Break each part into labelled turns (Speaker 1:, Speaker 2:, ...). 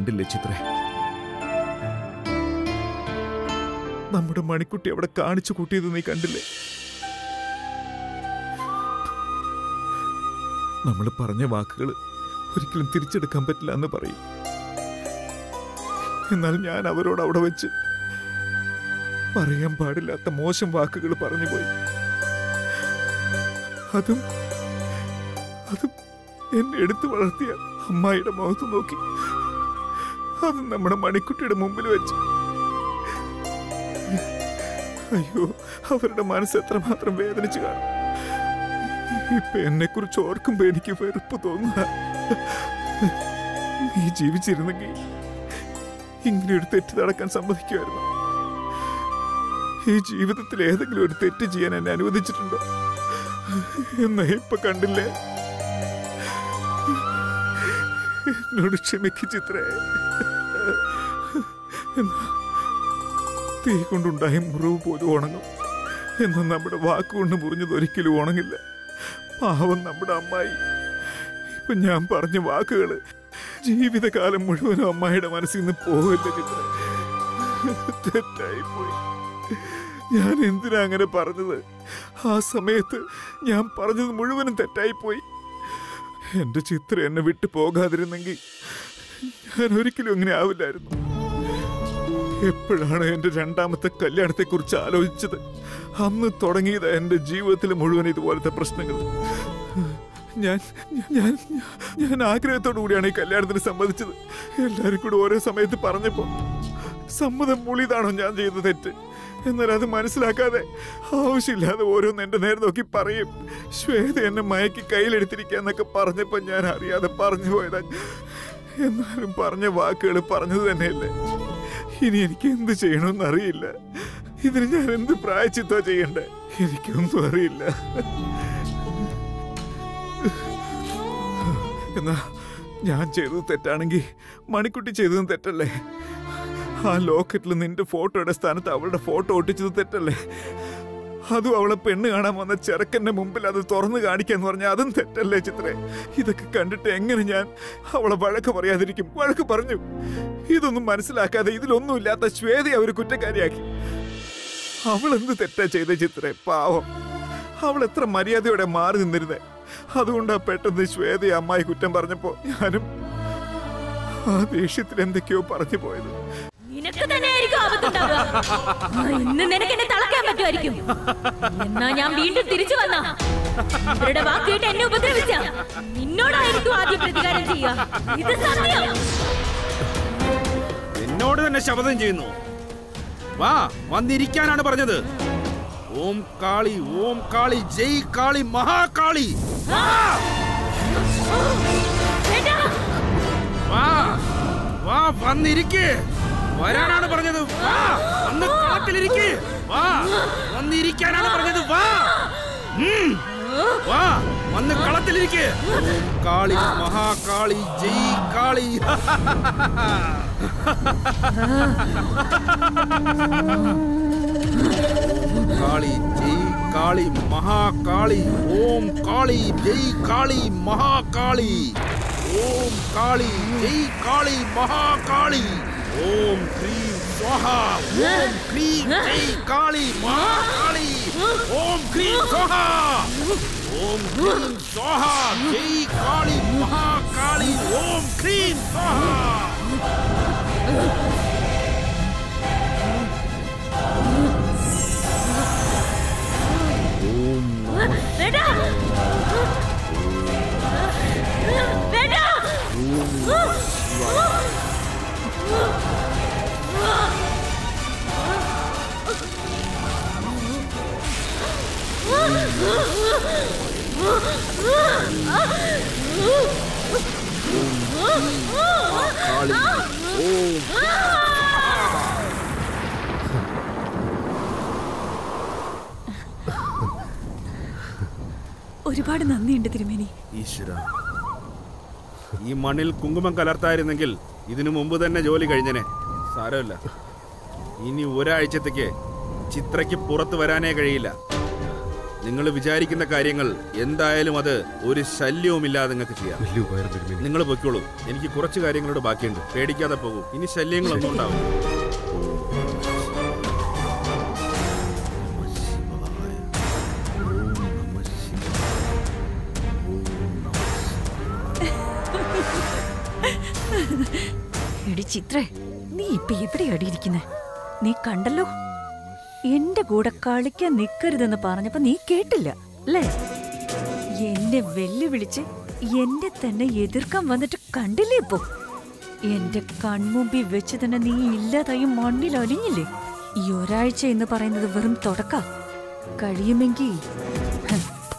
Speaker 1: കണ്ടില്ലേ ചിത്രേ? നമ്മുടെ മണിക്കുട്ടി അവിടെ കാണിച്ചു കൂട്ടിയത് നീ കണ്ടില്ലേ? നമ്മൾ പറഞ്ഞ വാക്കുകൾ ഒരിക്കലും തിരിച്ചെടുക്കാൻ പറ്റില്ല എന്ന് പറയും. എന്നാൽ ഞാൻ അവരോട് അവിടെ വെച്ച് പറയാൻ പാടില്ലാത്ത മോശം വാക്കുകൾ പറഞ്ഞു പോയി. അതും അതും എന്നെ എടുത്തു വളർത്തിയ അമ്മായിയുടെ മുഖത്ത് നോക്കി. അത് നമ്മുടെ മണിക്കുട്ടിയുടെ മുമ്പിൽ വെച്ച്. അയ്യോ അവരുടെ മനസ്സ് എത്രമാത്രം വേദനിച്ചു കാണും. ഇപ്പൊ എന്നെ കുറിച്ച് ഓർക്കുമ്പോ എനിക്ക് വെറുപ്പ് തോന്നുക. നീ ജീവിച്ചിരുന്നെങ്കിൽ ഇങ്ങനെ ഒരു തെറ്റ് നടക്കാൻ സമ്മതിക്കുമായിരുന്നു. ഈ ജീവിതത്തിൽ ഏതെങ്കിലും ഒരു തെറ്റ് ചെയ്യാൻ എന്നെ അനുവദിച്ചിട്ടുണ്ടോ? എന്നാ ഇപ്പൊ കണ്ടില്ലേ? എന്നോട് ക്ഷമിക്ക് ചിത്രേ. എന്നാ തീ കൊണ്ടുണ്ടായ മുറിവ് പോലും ഉണങ്ങും. എന്നാൽ നമ്മുടെ വാക്കുകൊണ്ട് മുറിഞ്ഞത് ഒരിക്കലും ഉണങ്ങില്ല. പാവം നമ്മുടെ അമ്മായി. ഇപ്പൊ ഞാൻ പറഞ്ഞ വാക്കുകൾ ജീവിതകാലം മുഴുവനും അമ്മായിയുടെ മനസ്സിൽ നിന്ന് പോകില്ല ചിത്ര? തെറ്റായി പോയി. ഞാൻ എന്തിനാ അങ്ങനെ പറഞ്ഞത്? ആ സമയത്ത് ഞാൻ പറഞ്ഞത് മുഴുവനും തെറ്റായി പോയി. എന്റെ ചിത്ര എന്നെ വിട്ടു പോകാതിരുന്നെങ്കിൽ ഞാൻ ഒരിക്കലും ഇങ്ങനെ ആവില്ലായിരുന്നു. എപ്പോഴാണ് എന്റെ രണ്ടാമത്തെ കല്യാണത്തെ കുറിച്ച് ആലോചിച്ചത്? അന്ന് തുടങ്ങിയത് എന്റെ ജീവിതത്തിൽ മുഴുവൻ ഇതുപോലത്തെ പ്രശ്നങ്ങൾ. ഞാൻ ഞാൻ ഞാൻ ആഗ്രഹത്തോടു കൂടിയാണ് ഈ കല്യാണത്തിന് സമ്മതിച്ചത്. എല്ലാവരും കൂടെ ഓരോ സമയത്ത് പറഞ്ഞപ്പോ സമ്മതം മൂളിയതാണോ ഞാൻ ചെയ്ത തെറ്റ്? എന്നാൽ അത് മനസ്സിലാക്കാതെ ആവശ്യമില്ലാതെ ഓരോന്ന് എന്റെ നേരെ നോക്കി പറയും. ശ്വേത എന്നെ മയക്കി കയ്യിലെടുത്തിരിക്കുക എന്നൊക്കെ പറഞ്ഞപ്പോ ഞാൻ അറിയാതെ പറഞ്ഞു പോയതാ. എന്നാലും പറഞ്ഞ വാക്കുകൾ പറഞ്ഞത് തന്നെയല്ലേ. ഇനി എനിക്ക് എന്ത് ചെയ്യണമെന്ന് അറിയില്ല. ഇതിന് ഞാൻ എന്ത് പ്രായച്ചിത്തോ ചെയ്യണ്ടേ? എനിക്കൊന്നും അറിയില്ല. എന്നാ ഞാൻ ചെയ്തത് തെറ്റാണെങ്കിൽ മണിക്കുട്ടി ചെയ്തതും തെറ്റല്ലേ? ആ ലോക്കറ്റിൽ നിന്റെ ഫോട്ടോയുടെ സ്ഥാനത്ത് അവളുടെ ഫോട്ടോ ഒട്ടിച്ചത് തെറ്റല്ലേ? അതും അവളെ പെണ്ണ് കാണാൻ വന്ന ചെറുക്കന്റെ മുമ്പിൽ അത് തുറന്നു കാണിക്കാന്ന് പറഞ്ഞാൽ അതും തെറ്റല്ലേ ചിത്രേ? ഇതൊക്കെ കണ്ടിട്ട് എങ്ങനെ ഞാൻ അവളെ വഴക്ക് പറയാതിരിക്കും? വഴക്ക് പറഞ്ഞു. ഇതൊന്നും മനസ്സിലാക്കാതെ ഇതിലൊന്നുമില്ലാത്ത ശ്വേതയെ അവർ കുറ്റക്കാരിയാക്കി. അവളെന്ത് തെറ്റാ ചെയ്ത ചിത്രേ? പാവം. അവൾ എത്ര മര്യാദയോടെ മാറി നിന്നിരുന്നേ. അതുകൊണ്ടാ പെട്ടെന്ന് ശ്വേതയെ അമ്മായി കുറ്റം പറഞ്ഞപ്പോ ഞാനും ആ ദേഷ്യത്തിൽ എന്തൊക്കെയോ പറഞ്ഞു പോയത്.
Speaker 2: നിനക്ക് തന്നെയായിരിക്കും ആപത്തുണ്ടാവുക. ഇന്ന് നിനക്ക് എന്നെ തളക്കാൻ പറ്റുമായിരിക്കും. എന്നാ ഞാൻ വീണ്ടും തിരിച്ചു വന്ന. ഇവരുടെ വാക്ക് കേട്ട് എന്നെ ഉപദ്രവിച്ച. നിന്നോടായിരിക്കും ആദ്യം പ്രതികാരം ചെയ്യുക. ഇത് സത്യം.
Speaker 3: എന്നോട് തന്നെ ശപഥം ചെയ്യുന്നു. വാ വന്നിരിക്കാനാണ് പറഞ്ഞത്. ഓം കാളി ഓം കാളി ജയ് കാളി മഹാകാളി. വാ വാ വന്നിരിക്ക്. വരാനാണ് പറഞ്ഞത് വാ. വന്ന് കാട്ടിലിരിക്ക്. വാ. വന്നിരിക്കാനാണ് പറഞ്ഞത്. വാ. ഉം. വാ. വന്ന് കളത്തിലിരിക്ക്. ഓം കാളി മഹാകാളി ജയ് കാളി. കാളി ജയ് കാളി മഹാകാളി ഓം കാളി ജയ് കാളി മഹാകാളി. ഓം കാളി ജയ് കാളി മഹാകാളി. ഓം ക്രീം സ്വാഹ ഓം ക്രീം ജയ് കാളി മഹാകാളി ഓം ക്രീം സ്വാഹ ഓം ക്രീം സ്വാഹ ജയ് കാളി മഹാകാളി ഓം ക്രീം സ്വാഹ
Speaker 2: വേണ്ട വേണ്ട
Speaker 3: കാളി
Speaker 4: ഒരുപാട് നന്ദിയുണ്ട് തിരുമേനി.
Speaker 3: ഈശ്വര. ഈ മണ്ണിൽ കുങ്കുമം കലർത്തായിരുന്നെങ്കിൽ ഇതിനു മുമ്പ് തന്നെ ജോലി കഴിഞ്ഞനെ. സാരമില്ല. ഇനി ഒരാഴ്ചത്തേക്ക് ചിത്രയ്ക്ക് പുറത്തു വരാനേ കഴിയില്ല. നിങ്ങൾ വിചാരിക്കുന്ന കാര്യങ്ങൾ എന്തായാലും അത് ഒരു ശല്യവുമില്ലാതെ നിങ്ങൾക്ക് ചെയ്യാം.
Speaker 5: വലിയ ഉപകാരം തിരുമേനി
Speaker 3: നിങ്ങൾ പൊയ്ക്കോളൂ. എനിക്ക് കുറച്ച് കാര്യങ്ങളോട് ബാക്കിയുണ്ട്. പേടിക്കാതെ പോകും. ഇനി ശല്യങ്ങളൊന്നും ഉണ്ടാവും
Speaker 4: എടി ചിത്രേ നീ ഇപ്പൊ എവിടെയാടി ഇരിക്കുന്നേ? നീ കണ്ടല്ലോ? എന്റെ കൂടെ കളിക്കാൻ നിക്കരുതെന്ന് പറഞ്ഞപ്പോ നീ കേട്ടില്ല അല്ലേ? എന്നെ വെല്ലുവിളിച്ച് എന്നെ തന്നെ എതിർക്കാൻ വന്നിട്ട് കണ്ടില്ലേ ഇപ്പോ? എന്റെ കൺമുമ്പിൽ വെച്ച് തന്നെ നീ ഇല്ലാതായി മണ്ണിൽ അലിഞ്ഞില്ലേ? ഈ ഒരാഴ്ച എന്ന് പറയുന്നത് വെറും തുടക്ക. കഴിയുമെങ്കിൽ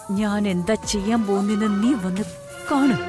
Speaker 4: ഞാൻ എന്താ ചെയ്യാൻ പോകുന്നെന്ന് നീ വന്ന് കാണും.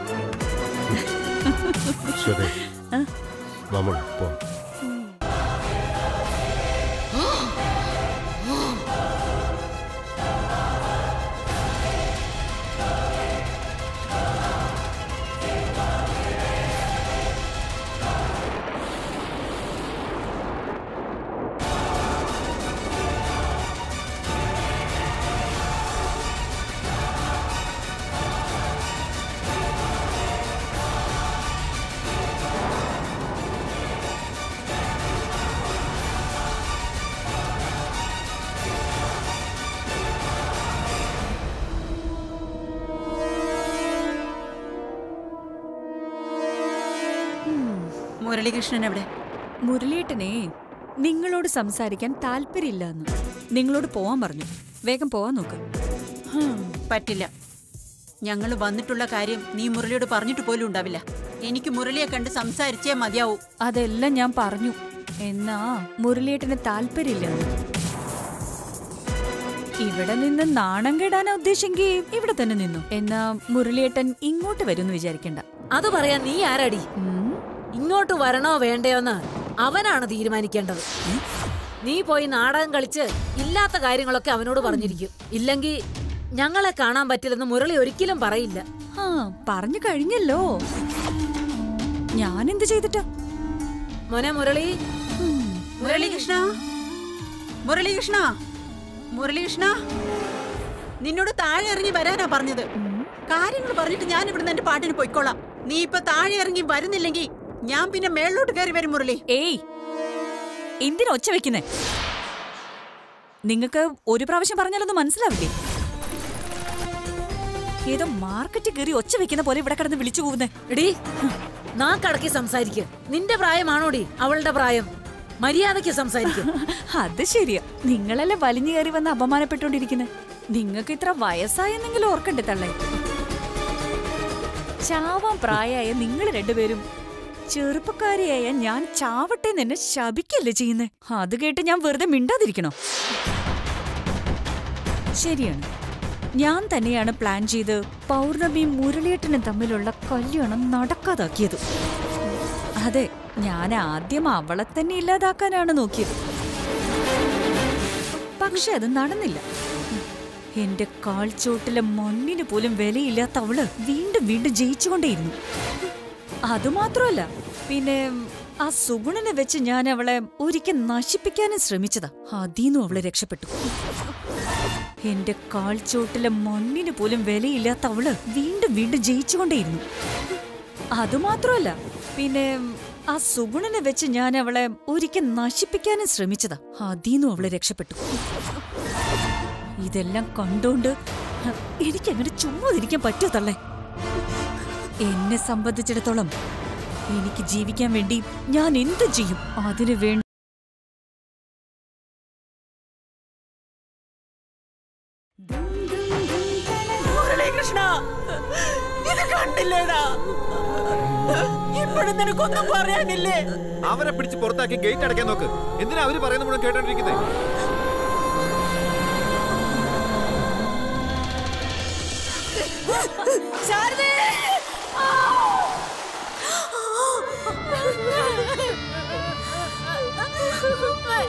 Speaker 6: മുരളീകൃഷ്ണൻ എവിടെ?
Speaker 4: മുരളിയേട്ടനെ നിങ്ങളോട് സംസാരിക്കാൻ താല്പര്യമില്ലെന്ന്. നിങ്ങളോട് പോവാൻ പറഞ്ഞു. വേഗം പോവാൻ നോക്ക്.
Speaker 6: പറ്റില്ല. ഞങ്ങൾ വന്നിട്ടുള്ള കാര്യം നീ മുരളിയോട് പറഞ്ഞിട്ട് പോലും ഉണ്ടാവില്ല. എനിക്ക് മുരളിയെ കണ്ട് സംസാരിച്ചേ മതിയാവൂ.
Speaker 4: അതെല്ലാം ഞാൻ പറഞ്ഞു. എന്നാ മുരളിയേട്ടന് താല്പര്യമില്ല. ഇവിടെ നിന്ന് നാണം കെടാനാ ഉദ്ദേശെങ്കിൽ ഇവിടെ തന്നെ നിന്നു. എന്നാ മുരളിയേട്ടൻ ഇങ്ങോട്ട് വരുമെന്ന് വിചാരിക്കണ്ട.
Speaker 7: അത് പറയാൻ നീ ആരാടി. ഇങ്ങോട്ട് വരണോ വേണ്ടയോന്ന് അവനാണ് തീരുമാനിക്കേണ്ടത്. നീ പോയി നാടകം കളിച്ച് ഇല്ലാത്ത കാര്യങ്ങളൊക്കെ അവനോട് പറഞ്ഞിരിക്കും. ഇല്ലെങ്കിൽ ഞങ്ങളെ കാണാൻ പറ്റില്ലെന്ന് മുരളി ഒരിക്കലും പറയില്ല.
Speaker 4: ആ പറഞ്ഞു കഴിഞ്ഞല്ലോ. ഞാൻ എന്ത് ചെയ്തിട്ടാ?
Speaker 7: മോനെ മുരളി.
Speaker 6: മുരളീകൃഷ്ണ. മുരളീകൃഷ്ണ. മുരളീകൃഷ്ണ. നിന്നോട് താഴെ ഇറങ്ങി വരാനാ പറഞ്ഞത്. കാര്യങ്ങൾ പറഞ്ഞിട്ട് ഞാൻ ഇവിടുന്ന് എന്റെ പാട്ടിന് പോയിക്കോളാം. നീ ഇപ്പൊ താഴെ ഇറങ്ങി വരുന്നില്ലെങ്കിൽ ഞാൻ പിന്നെ മേളിലോട്ട് കയറി വരും മുരളി.
Speaker 4: ഏയ്. എന്തിനാ ഒച്ച വെക്കുന്നേ? നിങ്ങൾക്ക് ഒരു പ്രാവശ്യം പറഞ്ഞാലൊന്നും മനസ്സിലാവില്ലേ? ഏതോ മാർക്കറ്റിൽ കയറി ഒച്ച വെക്കുന്ന പോലെ ഇവിടെ കിടന്ന് വിളിച്ചു പോകുന്നേ
Speaker 7: എടീ നാക്കടക്കി സംസാരിക്കുക നിന്റെ പ്രായമാണോടി അവളുടെ പ്രായം? മര്യാദയ്ക്ക് സംസാരിക്കും.
Speaker 4: അത് ശരിയാ. നിങ്ങളല്ലേ വലിഞ്ഞു കയറി വന്ന് അപമാനപ്പെട്ടുകൊണ്ടിരിക്കുന്നത് നിങ്ങൾക്ക് ഇത്ര വയസ്സായെന്നെങ്കിലും ഓർക്കണ്ടേ തള്ളേ? ചാവാൻ പ്രായമായ നിങ്ങൾ രണ്ടുപേരും ചെറുപ്പക്കാരിയായ ഞാൻ ചാവട്ടെ നിന്നെ ശപിക്കല്ലേ ചെയ്യുന്നേ? അത് കേട്ട് ഞാൻ വെറുതെ മിണ്ടാതിരിക്കണോ? ശരിയാണ്. ഞാൻ തന്നെയാണ് പ്ലാൻ ചെയ്ത് പൗർണമിയും മുരളിയേട്ടനും തമ്മിലുള്ള കല്യാണം നടക്കാതാക്കിയത്. അതെ ഞാൻ ആദ്യം അവളെ തന്നെ ഇല്ലാതാക്കാനാണ് നോക്കിയത്. പക്ഷെ അത് നടന്നില്ല. എന്റെ കാൽച്ചോട്ടിലെ മണ്ണിന് പോലും വിലയില്ലാത്ത അവൾ വീണ്ടും വീണ്ടും ജയിച്ചുകൊണ്ടേയിരുന്നു. അതുമാത്രമല്ല പിന്നെ ആ സുഗുണനെ വെച്ച് ഞാൻ അവളെ ഒരിക്കൽ നശിപ്പിക്കാനും ശ്രമിച്ചതാ. അതീന്നും അവളെ രക്ഷപ്പെട്ടു. എന്റെ കാൽച്ചോട്ടിലെ മണ്ണിന് പോലും വിലയില്ലാത്ത അവൾ വീണ്ടും വീണ്ടും ജയിച്ചുകൊണ്ടേയിരുന്നു. അതുമാത്രമല്ല പിന്നെ ആ സുഗുണനെ വെച്ച് ഞാൻ അവളെ ഒരിക്കൽ നശിപ്പിക്കാനും ശ്രമിച്ചതാ. അതീന്നും അവളെ രക്ഷപ്പെട്ടു. ഇതെല്ലാം കണ്ടോണ്ട് എനിക്കങ്ങനെ ചുമ്മാതിരിക്കാൻ പറ്റത്തല്ലേ എന്നെ സംബന്ധിച്ചിടത്തോളം എനിക്ക് ജീവിക്കാൻ വേണ്ടി ഞാൻ എന്ത് ചെയ്യും? അതിനു വേണ്ടി
Speaker 6: നിനക്കൊന്നും പറയാനില്ലേ?
Speaker 1: അവരെ പിടിച്ച് പുറത്താക്കി ഗേറ്റ് അടയ്ക്കാൻ നോക്ക്. എന്തിനാ അവർ പറയുന്ന മുഴുവൻ കേട്ടോണ്ടിരിക്കുന്നത്